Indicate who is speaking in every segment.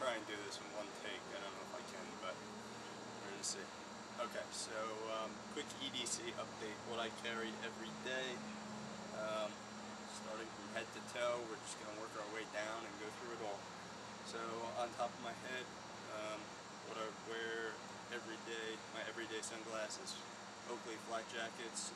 Speaker 1: try and do this in one take. I don't know if I can, but we're gonna see. Okay, so um, quick EDC update. What I carry every day. Um, starting from head to toe, we're just gonna work our way down and go through it all. So on top of my head, um, what I wear every day, my everyday sunglasses, Oakley flak jackets,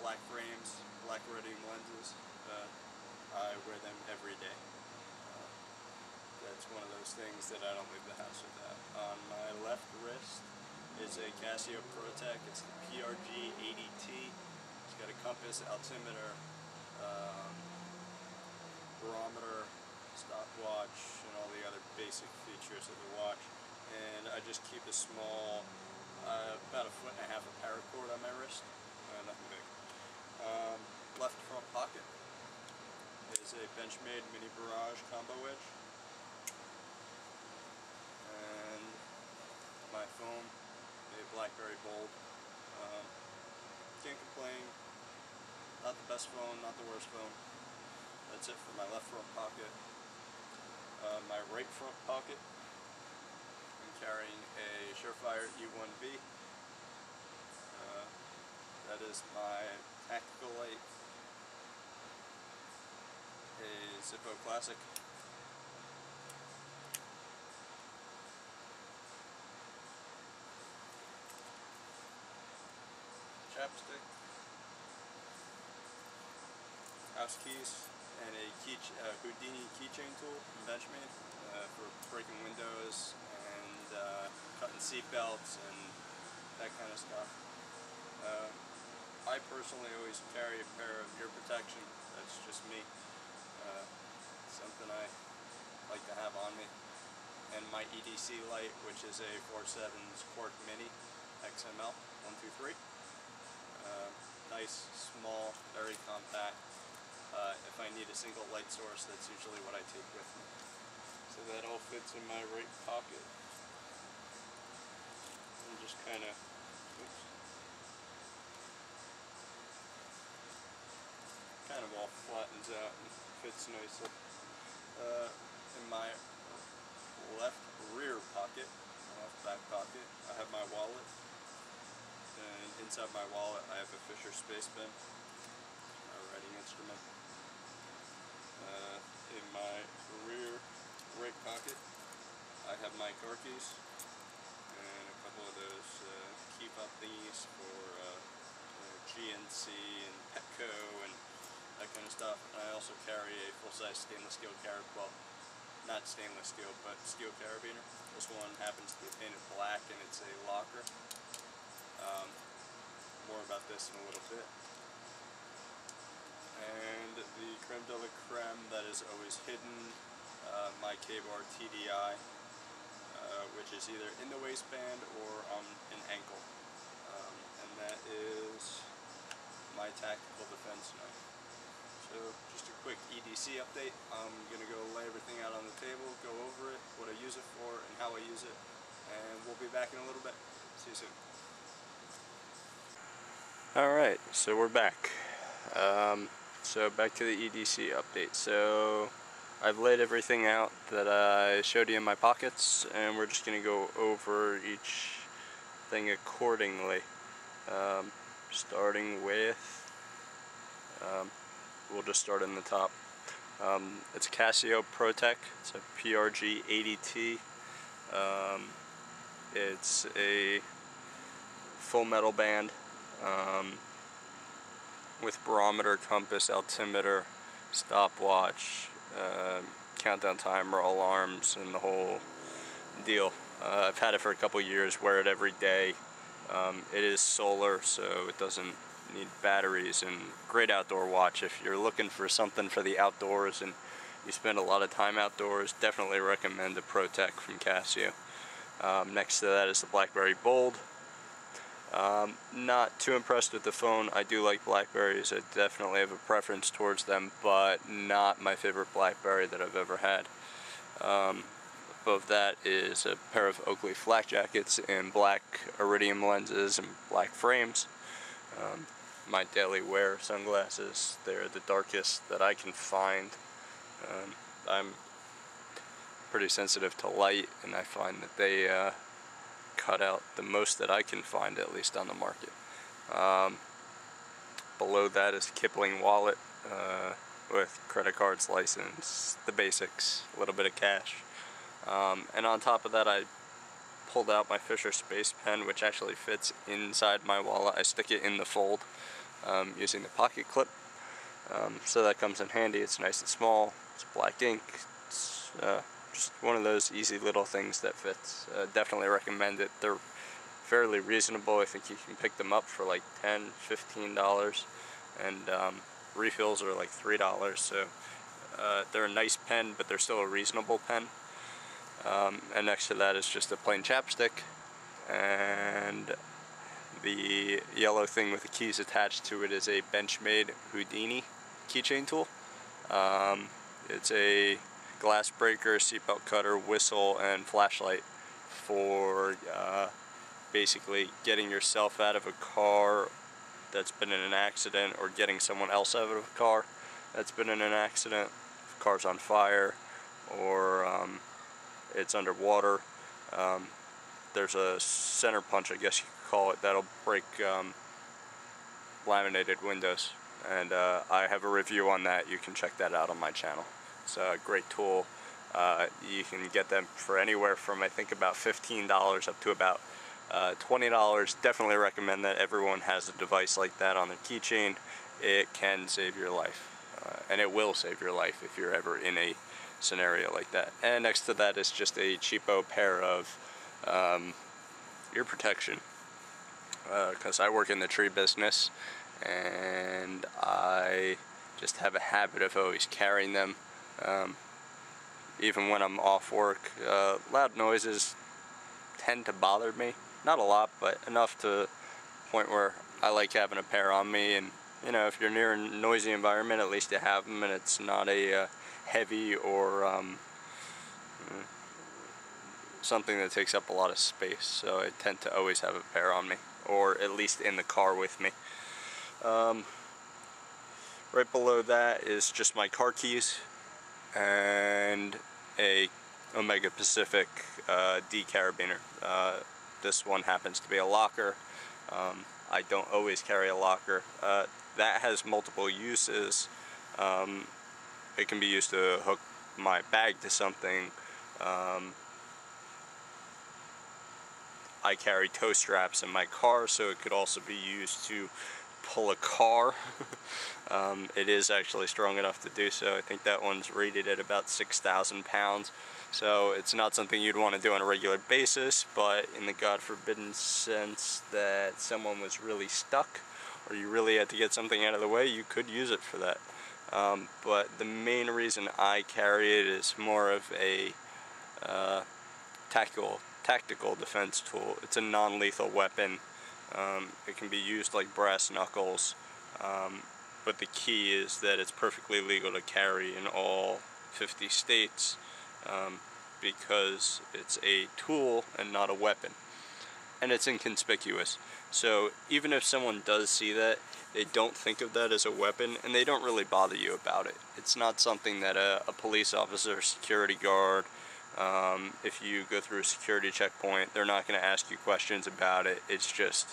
Speaker 1: black frames, black reading lenses. Uh, I wear them every day. That's one of those things that I don't leave the house without. On my left wrist is a Casio Protek. It's the PRG 80T. It's got a compass, altimeter, um, barometer, stopwatch, and all the other basic features of the watch. And I just keep a small, uh, about a foot and a half of paracord on my wrist. Uh, nothing big. Um, left front pocket is a Benchmade Mini Barrage combo edge. And phone, a BlackBerry Bold. Um, can't complain. Not the best phone, not the worst phone. That's it for my left front pocket. Uh, my right front pocket, I'm carrying a Surefire E1B. Uh, that is my tactical light a Zippo Classic. Chapstick. House keys and a key uh, Houdini keychain tool from Benchmade uh, for breaking windows and uh, cutting seat belts and that kind of stuff. Uh, I personally always carry a pair of ear protection. That's just me. Uh, something I like to have on me. And my EDC light, which is a 4.7's Quark Mini XML 123. Uh, nice, small, very compact. Uh, if I need a single light source, that's usually what I take with me. So that all fits in my right pocket. And just kind of, kind of all flattens out and fits nicely. Uh, in my left rear pocket, left back pocket, I have my wallet. And inside my wallet I have a Fisher Space Pen, my writing instrument. Uh, in my rear right pocket I have my car keys and a couple of those uh, keep up thingies for uh, GNC and Petco and that kind of stuff. And I also carry a full-size stainless steel carab, well, not stainless steel, but steel carabiner. This one happens to be painted black and it's a locker. Um, more about this in a little bit. And the creme de la creme that is always hidden, uh, my Ka-Bar TDI, uh, which is either in the waistband or on an ankle. Um, and that is my tactical defense knife. So just a quick EDC update. I'm going to go lay everything out on the table, go over it, what I use it for, and how I use it. And we'll be back in a little bit. See you soon. Alright, so we're back. Um, so back to the EDC update. So I've laid everything out that I showed you in my pockets and we're just going to go over each thing accordingly. Um, starting with um, we'll just start in the top. Um, it's Casio Protek. It's a PRG 80T. Um, it's a full metal band um, with barometer, compass, altimeter, stopwatch, uh, countdown timer, alarms, and the whole deal. Uh, I've had it for a couple years, wear it every day. Um, it is solar, so it doesn't need batteries and great outdoor watch if you're looking for something for the outdoors and you spend a lot of time outdoors definitely recommend the Protek from Casio um, next to that is the BlackBerry Bold um, not too impressed with the phone I do like Blackberries I definitely have a preference towards them but not my favorite Blackberry that I've ever had um, above that is a pair of Oakley flak jackets in black iridium lenses and black frames um, my daily wear sunglasses. They're the darkest that I can find. Um, I'm pretty sensitive to light and I find that they uh, cut out the most that I can find at least on the market. Um, below that is Kipling wallet uh, with credit cards, license, the basics, a little bit of cash. Um, and on top of that I pulled out my Fisher Space Pen which actually fits inside my wallet. I stick it in the fold um, using the pocket clip. Um, so that comes in handy. It's nice and small. It's black ink. It's uh, just one of those easy little things that fits. Uh, definitely recommend it. They're fairly reasonable. I think you can pick them up for like $10, $15 and um, refills are like $3 so uh, they're a nice pen but they're still a reasonable pen. Um, and next to that is just a plain chapstick and the yellow thing with the keys attached to it is a Benchmade Houdini keychain tool. Um, it's a glass breaker, seatbelt cutter, whistle, and flashlight for uh, basically getting yourself out of a car that's been in an accident or getting someone else out of a car that's been in an accident. If car's on fire or um, it's underwater. Um, there's a center punch, I guess you could call it, that'll break um, laminated windows. And uh, I have a review on that. You can check that out on my channel. It's a great tool. Uh, you can get them for anywhere from I think about $15 up to about uh, $20. Definitely recommend that everyone has a device like that on their keychain. It can save your life. Uh, and it will save your life if you're ever in a scenario like that. And next to that is just a cheapo pair of um, ear protection. Because uh, I work in the tree business and I just have a habit of always carrying them. Um, even when I'm off work, uh, loud noises tend to bother me. Not a lot, but enough to point where I like having a pair on me. And you know, if you're near a noisy environment, at least you have them, and it's not a uh, heavy or um, something that takes up a lot of space. So I tend to always have a pair on me, or at least in the car with me. Um, right below that is just my car keys and a Omega Pacific uh, D carabiner. Uh, this one happens to be a locker. Um, I don't always carry a locker. Uh, that has multiple uses. Um, it can be used to hook my bag to something. Um, I carry tow straps in my car, so it could also be used to pull a car. um, it is actually strong enough to do so. I think that one's rated at about 6,000 pounds. So it's not something you'd want to do on a regular basis, but in the God forbidden sense that someone was really stuck or you really had to get something out of the way, you could use it for that. Um, but the main reason I carry it is more of a uh, tactical tactical defense tool. It's a non-lethal weapon. Um, it can be used like brass knuckles, um, but the key is that it's perfectly legal to carry in all 50 states um, because it's a tool and not a weapon. And it's inconspicuous. So even if someone does see that, they don't think of that as a weapon and they don't really bother you about it. It's not something that a, a police officer, security guard, um, if you go through a security checkpoint, they're not going to ask you questions about it. It's just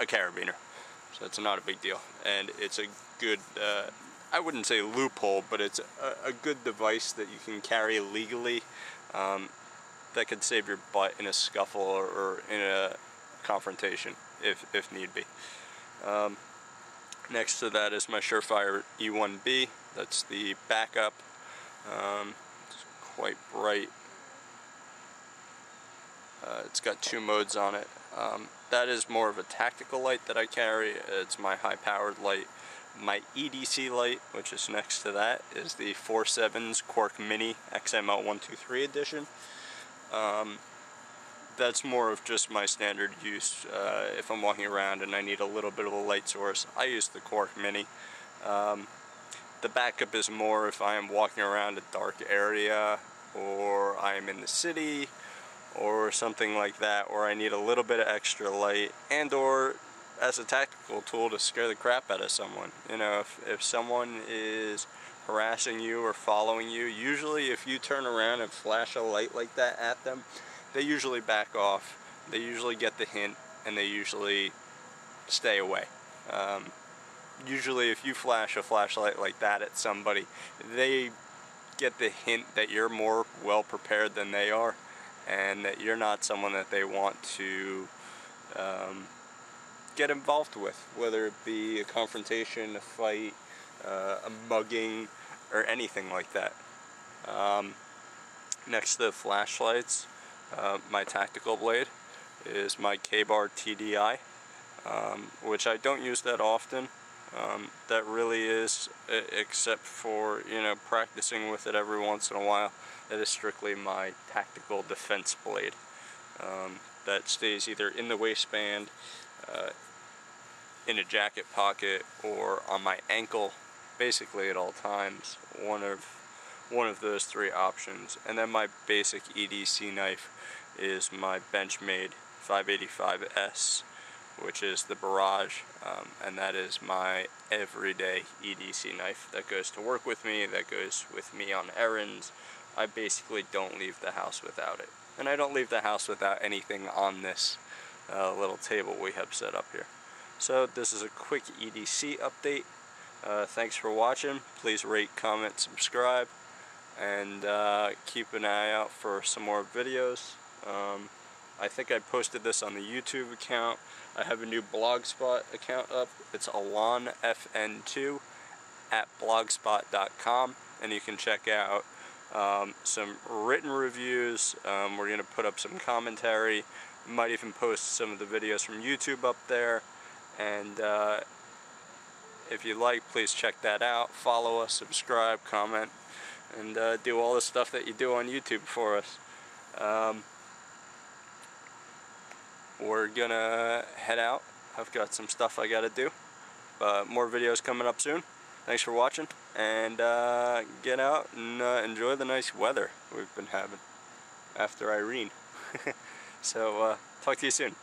Speaker 1: a carabiner. So it's not a big deal. And it's a good, uh, I wouldn't say loophole, but it's a, a, good device that you can carry legally um, that could save your butt in a scuffle or, or in a confrontation if, if need be. Um, next to that is my Surefire E1B. That's the backup. Um, quite bright. Uh, it's got two modes on it. Um, that is more of a tactical light that I carry. It's my high-powered light. My EDC light, which is next to that, is the 4Sevens Quark Mini XML123 edition. Um, that's more of just my standard use. Uh, if I'm walking around and I need a little bit of a light source, I use the Quark Mini. Um, the backup is more if I am walking around a dark area or I am in the city or something like that where I need a little bit of extra light and or as a tactical tool to scare the crap out of someone. You know, if, if someone is harassing you or following you, usually if you turn around and flash a light like that at them, they usually back off. They usually get the hint and they usually stay away. Um, usually if you flash a flashlight like that at somebody, they get the hint that you're more well prepared than they are and that you're not someone that they want to um, get involved with, whether it be a confrontation, a fight, uh, a mugging, or anything like that. Um, next to the flashlights, uh, my tactical blade is my Ka-Bar TDI, um, which I don't use that often. Um, that really is, except for, you know, practicing with it every once in a while, that is strictly my tactical defense blade. Um, that stays either in the waistband, uh, in a jacket pocket, or on my ankle, basically at all times. One of one of those three options. And then my basic EDC knife is my Benchmade 585S which is the Barrage, um, and that is my everyday EDC knife that goes to work with me, that goes with me on errands. I basically don't leave the house without it. And I don't leave the house without anything on this uh, little table we have set up here. So this is a quick EDC update. Uh, thanks for watching. Please rate, comment, subscribe, and uh, keep an eye out for some more videos. Um, I think I posted this on the YouTube account. I have a new Blogspot account up. It's alonfn2 at blogspot.com and you can check out um, some written reviews. Um, we're going to put up some commentary. Might even post some of the videos from YouTube up there. And uh, if you like, please check that out. Follow us, subscribe, comment, and uh, do all the stuff that you do on YouTube for us. Um, we're gonna head out. I've got some stuff I gotta do. But more videos coming up soon. Thanks for watching and uh, get out and uh, enjoy the nice weather we've been having after Irene. so uh, talk to you soon.